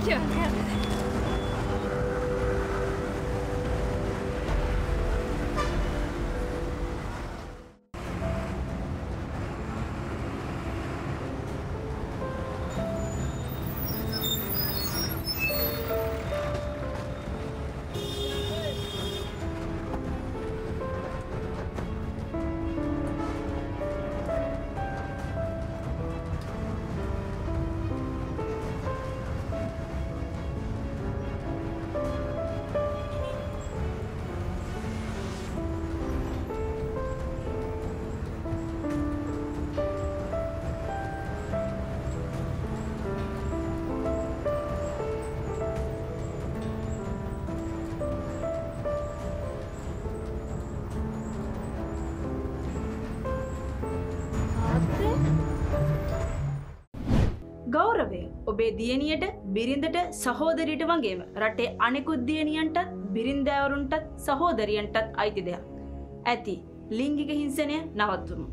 去看看。ගෞරවය ඔබේ දියණියට බිරිඳට සහෝදරියට වගේම රටේ අනෙකුත් දියණියන්ටත් බිරින්දෑවරුන්ටත් සහෝදරියන්ටත් අයිති දෙයක්. ඇති ලිංගික හිංසනය නවත්වමු.